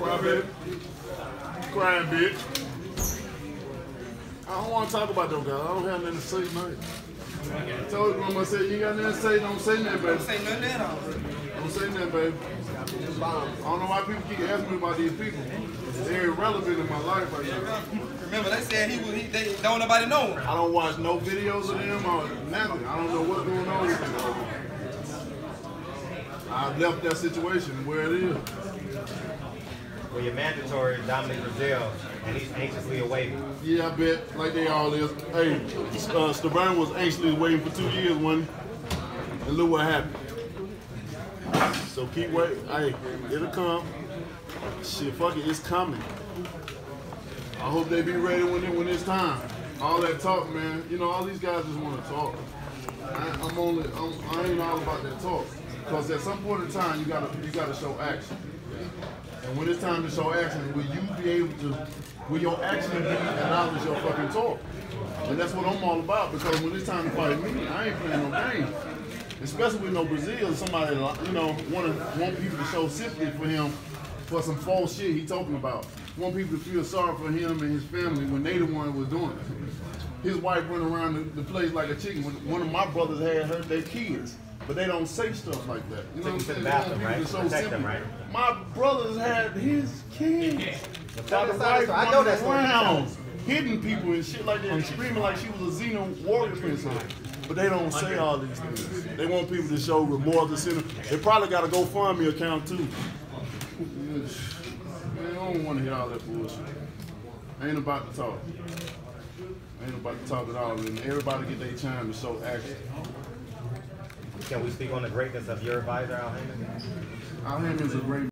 Cry bitch. Crying bitch. I don't want to talk about them guys. I don't have nothing to say tonight. I told you, Mama said, you got nothing to say, don't say nothing, baby. Don't Say nothing at all. Don't say nothing, baby. I don't know why people keep asking me about these people. They're irrelevant in my life right now. Remember, they said he was. He, they don't nobody know him. I don't watch no videos of them or nothing. I don't know what's going on with them. I left that situation where it is. Well, you're mandatory Dominic Breazeale, and he's anxiously awaiting. Yeah, I bet, like they all is. Hey, uh, Stiverne was anxiously waiting for two years, one, and look what happened. So keep waiting. Hey, it'll come. Shit, fuck it, it's coming. I hope they be ready when it, when it's time. All that talk, man. You know, all these guys just want to talk. I, I'm only, I'm, I ain't all about that talk. Because at some point in time, you gotta, you gotta show action. And when it's time to show action, will you be able to, will your action be acknowledge your fucking talk? And that's what I'm all about because when it's time to fight me, I ain't playing no games. Especially with no Breazeale, somebody you know want to want people to show sympathy for him for some false shit he talking about. Want people to feel sorry for him and his family when they the one was doing it. His wife went around the, the place like a chicken. When one of my brothers had her their kids, but they don't say stuff like that. You know Take them to the bathroom, right? show Protect them, right? My brothers had his kids. While the wife I know that's around, hitting people and shit like that, and screaming like she was a Xena warrior princess. But they don't say all these things. They want people to show remorse and sympathy. They probably got a GoFundMe account too. Man, I don't want to hear all that bullshit. I ain't about to talk. I ain't about to talk at all. And everybody get their time to show action. Can we speak on the greatness of your advisor, Al Haymon? Al Haymon's a great